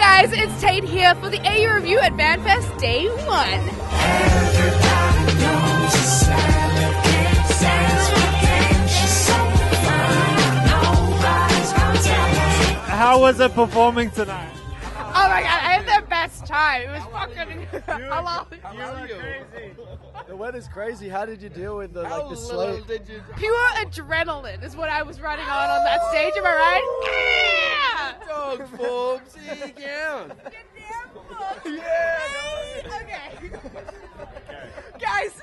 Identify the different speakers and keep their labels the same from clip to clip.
Speaker 1: guys, it's Tait here for the AU review at Vanfest Day 1.
Speaker 2: How was it performing tonight?
Speaker 1: Oh my god, I had the best time. It was fucking. I love it.
Speaker 2: You were crazy.
Speaker 3: The weather's crazy. How did you deal with the like the slow?
Speaker 1: Pure adrenaline is what I was running on on that stage. Am I right? Yeah!
Speaker 4: Dog form, see you down.
Speaker 1: Okay. Guys,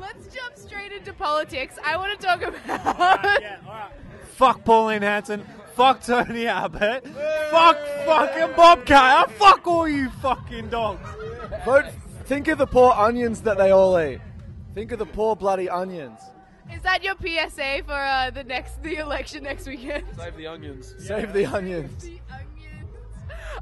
Speaker 1: let's jump straight into politics. I want to talk about.
Speaker 2: Yeah, all right. Fuck Pauline Hanson. Fuck Tony Abbott. Fuck fucking Bobcat. I fuck all you fucking dogs.
Speaker 3: Vote. Think of the poor onions that they all eat. Think of the poor bloody onions.
Speaker 1: Is that your PSA for uh, the next the election next weekend?
Speaker 4: Save the onions.
Speaker 3: Save the onions.
Speaker 1: The onions.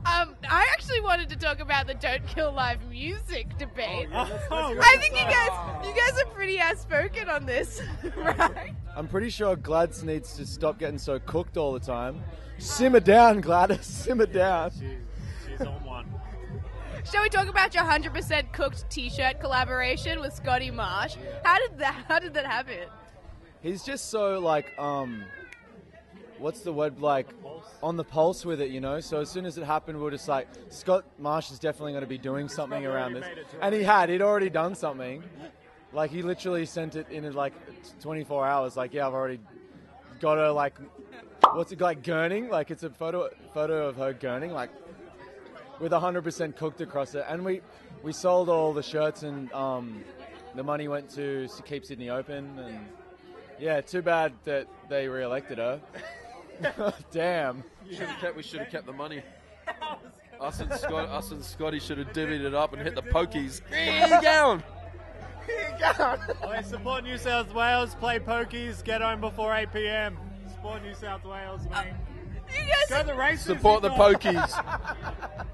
Speaker 1: Um, I actually wanted to talk about the "Don't Kill Live Music" debate.
Speaker 2: Oh,
Speaker 1: I think you guys, you guys are pretty outspoken on this, right?
Speaker 3: I'm pretty sure Gladys needs to stop getting so cooked all the time. Simmer down, Gladys. Simmer down.
Speaker 2: she's, she's on one.
Speaker 1: Shall we talk about your 100% cooked T-shirt collaboration with Scotty Marsh? How did that? How did that happen?
Speaker 3: He's just so like um, what's the word like on the pulse with it, you know. So as soon as it happened, we were just like, Scott Marsh is definitely going to be doing something around this, and he had. He'd already done something. Like he literally sent it in like 24 hours. Like yeah, I've already got her like, what's it like gurning? Like it's a photo photo of her gurning, like with 100% cooked across it. And we we sold all the shirts and um, the money went to keep Sydney open. And yeah, too bad that they re-elected her. Damn.
Speaker 4: Should have kept. We should have kept the money. Us and Scott, us and Scotty should have divvied it up and hit the pokies. down.
Speaker 2: Hey, support New South Wales. Play pokies. Get home before 8 p.m. Support New South Wales, mate.
Speaker 1: You
Speaker 2: Go
Speaker 1: guys,
Speaker 2: the races.
Speaker 4: Support the pokies.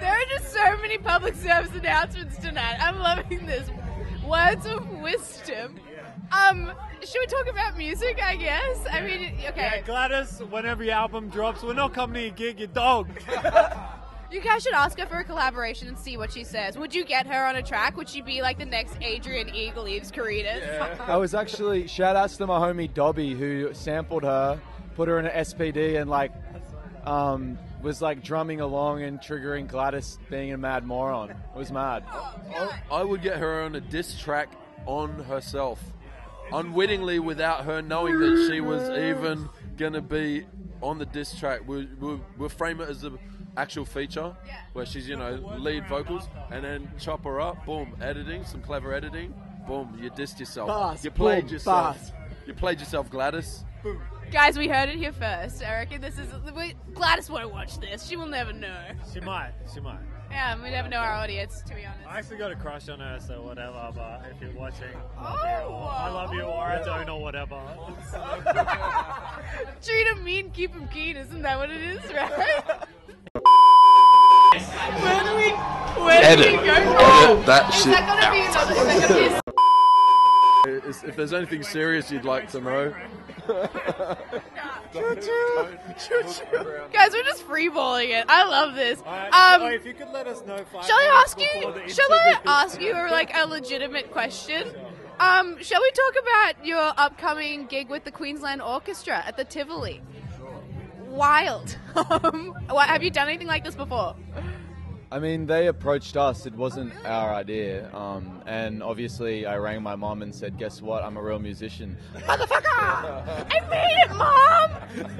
Speaker 1: There are just so many public service announcements tonight. I'm loving this. Words of wisdom. Um, should we talk about music? I guess. I mean,
Speaker 2: Yeah,
Speaker 1: okay.
Speaker 2: Gladys, whenever your album drops, we're not coming to your gig, you dog.
Speaker 1: You guys should ask her for a collaboration and see what she says. Would you get her on a track? Would she be like the next Adrian Eagle leaves Caritas?
Speaker 3: I was actually shout outs to my homie Dobby who sampled her, put her in an SPD, and like um, was like drumming along and triggering Gladys being a mad moron. It was mad.
Speaker 4: I would get her on a diss track on herself, unwittingly, without her knowing that she was even gonna be on the diss track. We we we'll frame it as the actual feature where she's you know lead vocals, and then chop her up. Boom, editing, some clever editing. Boom, you dissed yourself.
Speaker 3: Bars,
Speaker 4: you played
Speaker 3: boom,
Speaker 4: yourself.
Speaker 3: bars.
Speaker 4: You played yourself, Gladys.
Speaker 1: Guys, we heard it here first. I reckon this is. We, Gladys won't watch this. She will never know.
Speaker 2: She might. She might.
Speaker 1: Yeah, we never know our audience, to be honest.
Speaker 2: I actually got a crush on her, so whatever. But if you're watching,
Speaker 1: Oh,
Speaker 2: I love you, or I don't, or whatever.
Speaker 1: Treat him mean, keep him keen. Isn't that what it is, right? Where do we? Where
Speaker 4: Edit.
Speaker 1: do we go?
Speaker 4: Edit that
Speaker 1: is
Speaker 4: shit
Speaker 1: that gonna be another? Is that gonna be a
Speaker 4: Is- If there's anything serious you'd like to know,
Speaker 1: Guys, we're just freeballing it. I love this. Um,
Speaker 2: if you could let us know.
Speaker 1: Shall I ask you? Shall I ask you like a legitimate question? Um, shall we talk about your upcoming gig with the Queensland Orchestra at the Tivoli? Wild. Um, what, have you done anything like this before?
Speaker 3: I mean, they approached us. It wasn't our idea. Um, and obviously, I rang my mom and said, "Guess what? I'm a real musician."
Speaker 1: Motherfucker! I made it, Mom!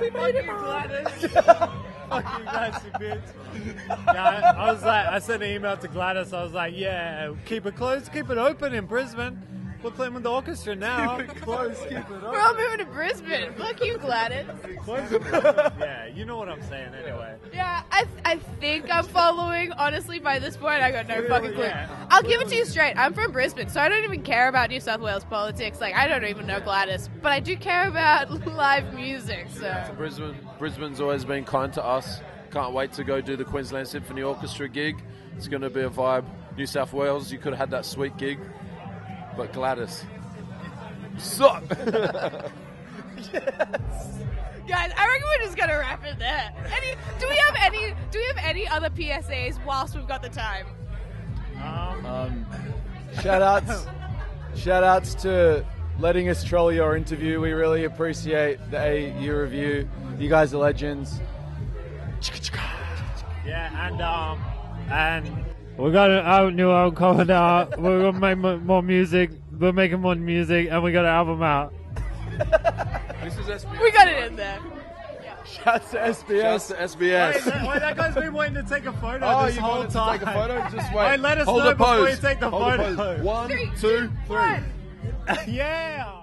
Speaker 2: We made it, Fuck you, Gladys, you bitch. Yeah, I was like, I sent an email to Gladys. I was like, yeah, keep it closed, keep it open in Brisbane. We're playing with the orchestra now.
Speaker 3: Close, keep it
Speaker 1: We're all moving to Brisbane. Fuck you, Gladys.
Speaker 2: Close it. yeah, you know what I'm saying anyway.
Speaker 1: Yeah, I, th- I think I'm following. Honestly, by this point, I got no fucking clue.
Speaker 2: Yeah.
Speaker 1: I'll give it to you straight. I'm from Brisbane, so I don't even care about New South Wales politics. Like, I don't even know Gladys, but I do care about live music. So,
Speaker 4: Brisbane, Brisbane's always been kind to us. Can't wait to go do the Queensland Symphony Orchestra gig. It's going to be a vibe. New South Wales, you could have had that sweet gig, but Gladys, suck.
Speaker 1: guys, I reckon we're just gonna wrap it there. Any? Do we have any? Do we have any other PSAs whilst we've got the time?
Speaker 2: Um,
Speaker 3: Um, shout outs, shout outs to letting us troll your interview. We really appreciate the AU review. You guys are legends.
Speaker 2: yeah, and um, and we got an out new album coming out. We're gonna make mo- more music. We're making more music, and we got an album out.
Speaker 4: This is SBS.
Speaker 1: We got it in there.
Speaker 3: Shouts to
Speaker 4: Shouts
Speaker 3: SBS.
Speaker 4: to
Speaker 2: Wait,
Speaker 4: SBS.
Speaker 2: that, wait, that guy's been waiting to take a photo
Speaker 4: Oh,
Speaker 2: this
Speaker 4: you
Speaker 2: whole
Speaker 4: wanted to
Speaker 2: time.
Speaker 4: take a photo? Just wait.
Speaker 2: Wait, let us
Speaker 4: Hold
Speaker 2: know
Speaker 4: the
Speaker 2: before
Speaker 4: pose.
Speaker 2: you take the
Speaker 4: Hold the
Speaker 2: photo.
Speaker 4: pose. One,
Speaker 1: Three,
Speaker 4: two, three.
Speaker 1: one.
Speaker 2: yeah.